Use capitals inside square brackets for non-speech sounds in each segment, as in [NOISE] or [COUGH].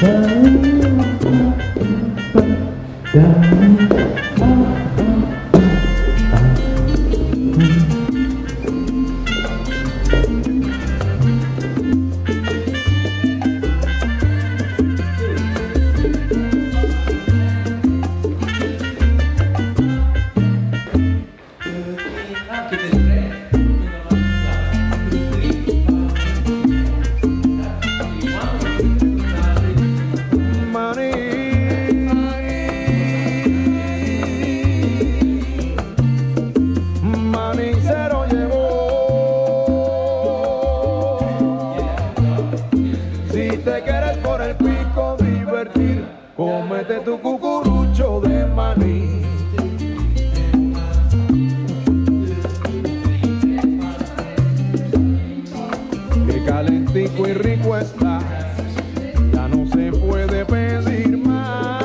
Hey. Cómete tu cucurucho de maní. qué calentico y rico está, ya no se puede pedir más.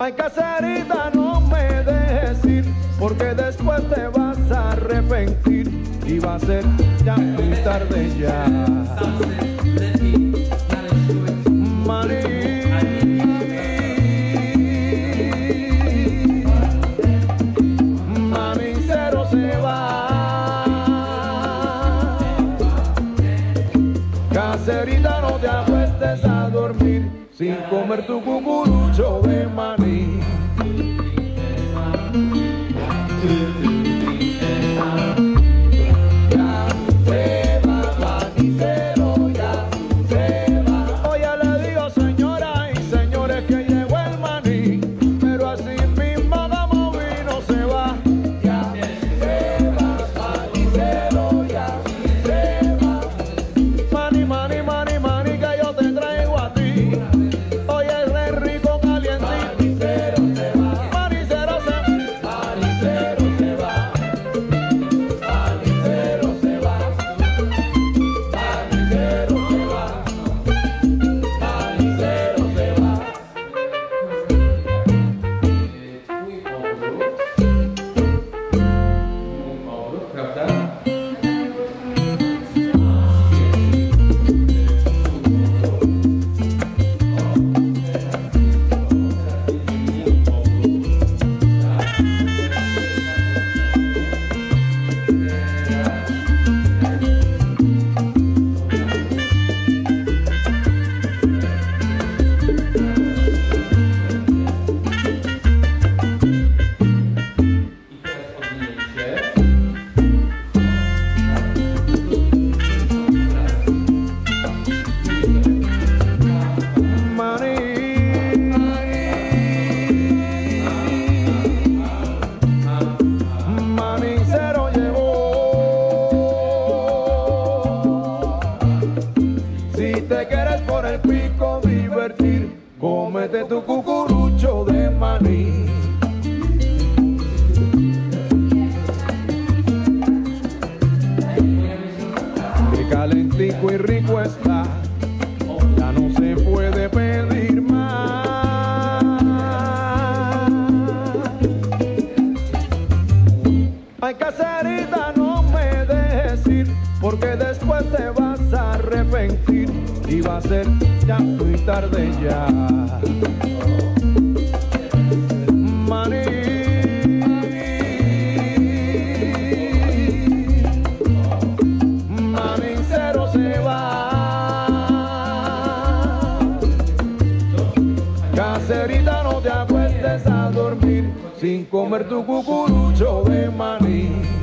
Ay, caserita, no me dejes ir, porque de va a ser ya muy tarde ya. María. Caserita, no te acuestes a dormir sin comer tu cucú ya muy tarde ya. María. Cacerita, no te acuestes a dormir sin comer tu cucurucho de maní.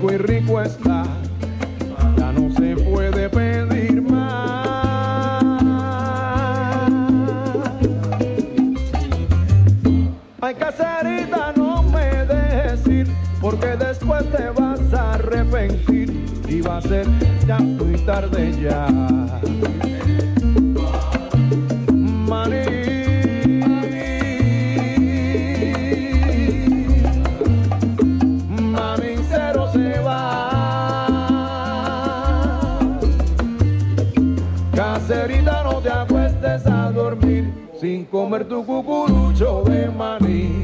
Calentico y rico está, ya no se puede pedir más. Ay, caserita, no me dejes ir, porque después te vas a arrepentir y va a ser ya muy tarde ya. Caserita, no te acuestes a dormir sin comer tu cucurucho de maní.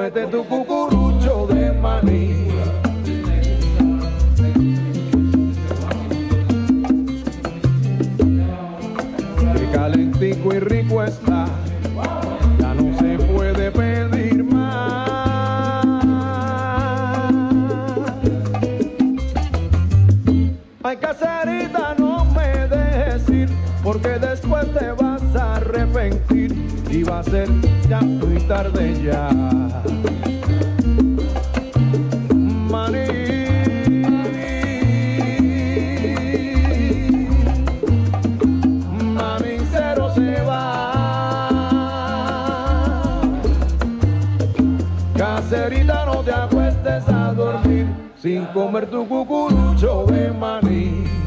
Cómete tu cucurucho de maní. Qué calentico y rico está, ya no se puede pedir más. Ay, caserita, no me dejes ir, porque después te vas a arrepentir y va a ser ya muy tarde ya. Maní. Manicero se va. Caserita, no te acuestes a dormir sin comer tu cucurucho de maní.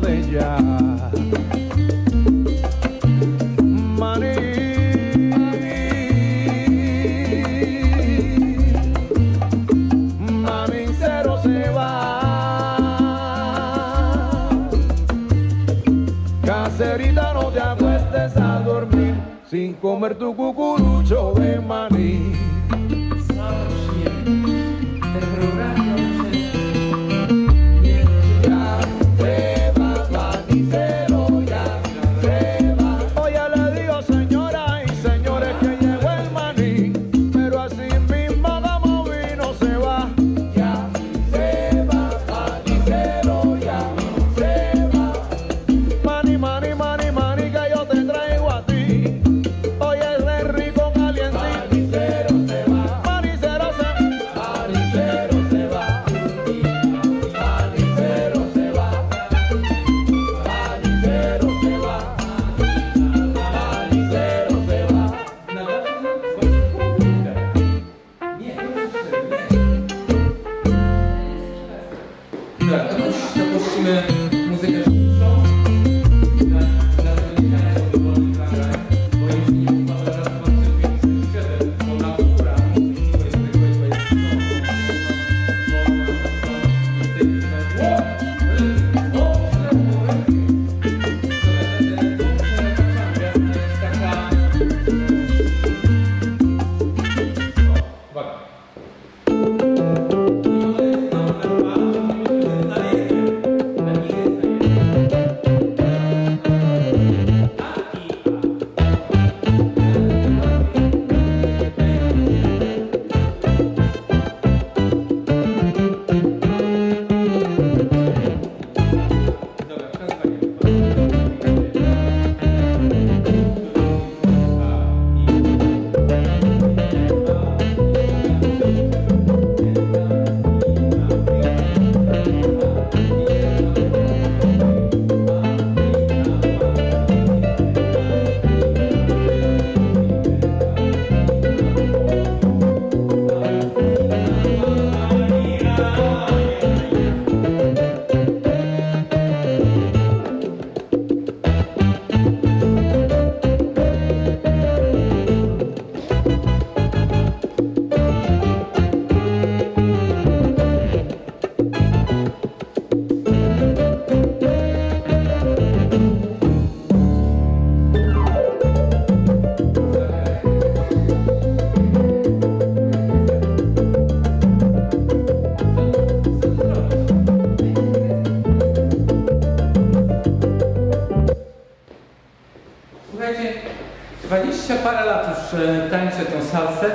Tarde ya. Caserita, no te acuestes a dormir sin comer tu cucurucho de maní. Amen. 20 parę lat już e, tańczę tą salsę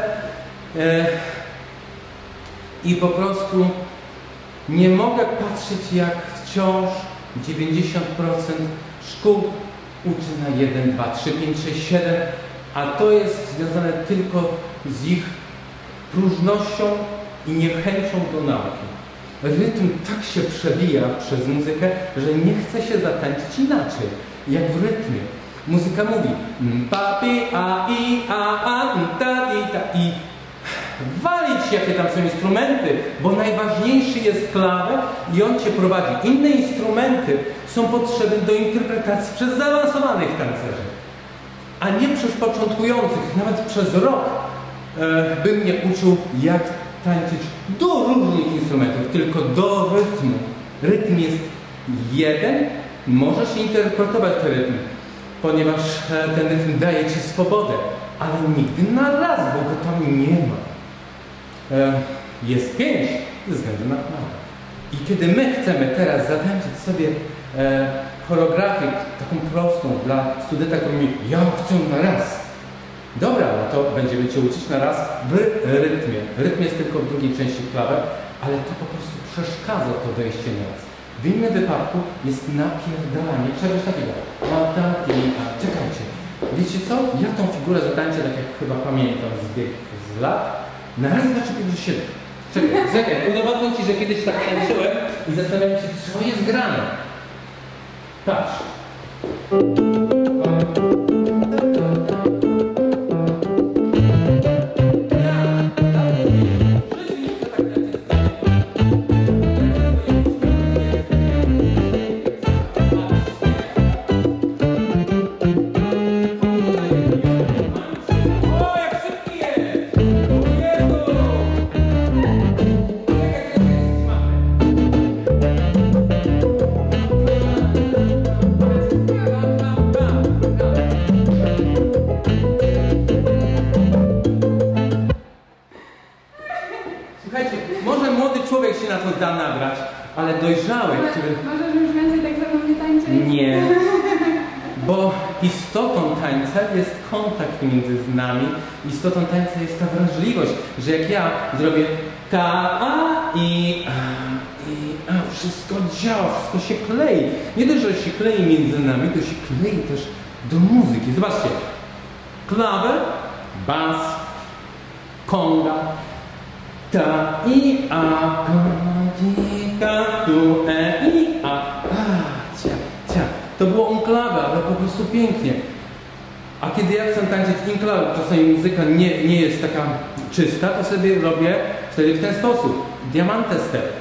e, i po prostu nie mogę patrzeć jak wciąż 90% szkół uczy na 1, 2, 3, 5, 6, 7, a to jest związane tylko z ich próżnością i niechęcią do nauki. Rytm tak się przebija przez muzykę, że nie chce się zatańczyć inaczej, jak w rytmie. Muzyka mówi mm, pa, pi, a, i, a, a, mm, ta, di, ta, i. Walić jakie tam są instrumenty, bo najważniejszy jest klawę i on cię prowadzi. Inne instrumenty są potrzebne do interpretacji przez zaawansowanych tancerzy, a nie przez początkujących. Nawet przez rok e, bym mnie uczył, jak tańczyć do różnych instrumentów, tylko do rytmu. Rytm jest jeden, możesz interpretować ten rytm, ponieważ e, ten rytm daje ci swobodę, ale nigdy na raz, bo go tam nie ma. E, jest pięć ze względu na. I kiedy my chcemy teraz zatańczyć sobie e, choreografię taką prostą dla studenta, który mówi, ja chcę na raz. Dobra, no to będziemy Cię uczyć na raz w rytmie. Rytm jest tylko w drugiej części klawy, ale to po prostu przeszkadza to wejście na raz. W innym wypadku jest napierdalanie czegoś takiego. Ma ta, i, a. Czekajcie. Wiecie co? Ja tą figurę zatańczę tak jak chyba pamiętam z bieg z lat. Na raz, pięć, siedem. Czekaj, [LAUGHS] czekaj. Udowodnię Ci, że kiedyś tak tańczyłem i zastanawiam się, co jest grane. Patrz. Bo istotą tańca jest kontakt między nami. Istotą tańca jest ta wrażliwość, że jak ja zrobię ta, a i, a, i a, wszystko działa, wszystko się klei. Nie dość, że się klei między nami, to się klei też do muzyki. Zobaczcie. Klawer, bas, konga, ta i a, ka, tu, e, i. To było enklawe, ale po prostu pięknie. A kiedy ja chcę tańczyć enklawe, czasami muzyka nie, nie jest taka czysta, to sobie robię wtedy w ten sposób. Diamante step.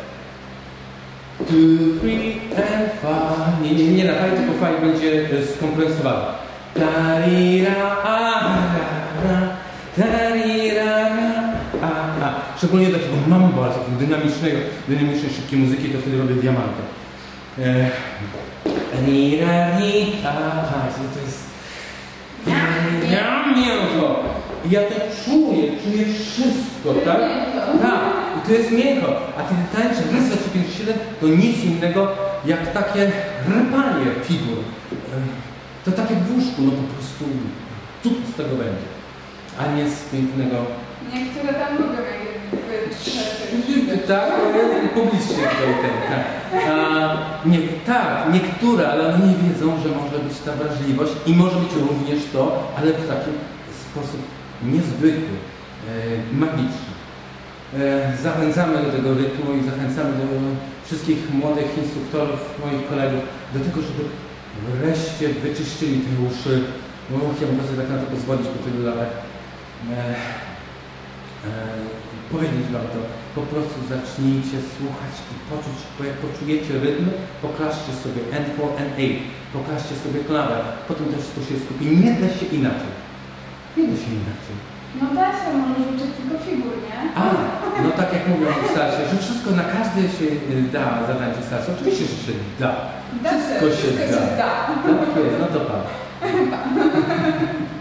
Two, three and five. Nie, nie, nie na fali, tylko fali będzie skompresowana. Tarira, a, ra, tarira, a, a. Szczególnie takiego mambo, takiego dynamicznego, dynamicznej, szybkiej muzyki, to wtedy robię diamantę. Rira, ri, aha, to, to jest... Ja miękko! I ja to czuję, czuję wszystko, tak? Tak, i to jest miękko. A kiedy tańczę trzy, pięć, siedem, to nic innego jak takie repanie figur. E, To takie w łóżku, no po prostu cud z tego będzie. A nie z pięknego Niektóre tam rzeczy. Tak, publicznie ten, tak. Nie, tak, niektóre, ale one nie wiedzą, że może być ta wrażliwość i może być również to, ale w taki sposób niezwykły, e, magiczny. E, zachęcamy do tego rytmu i zachęcamy do wszystkich młodych instruktorów, moich kolegów, do tego, żeby wreszcie wyczyścili te uszy. No, ja mogę sobie tak na to pozwolić po tylu latach. E, powiedzieć wam to, po prostu zacznijcie słuchać i poczuć, bo jak poczujecie rytm, poklaszcie sobie N4, N8, poklaszcie sobie klawę, potem to wszystko się skupi. Nie da się inaczej. Nie da się inaczej. No da się, możesz uczyć tylko figur, nie? A, no tak jak mówią starsi, że wszystko na każde się y, da zatańczyć starsze. Oczywiście, że się da. Da Wszystko się wszystko da. się da. Tak jest, no to pan. [LAUGHS]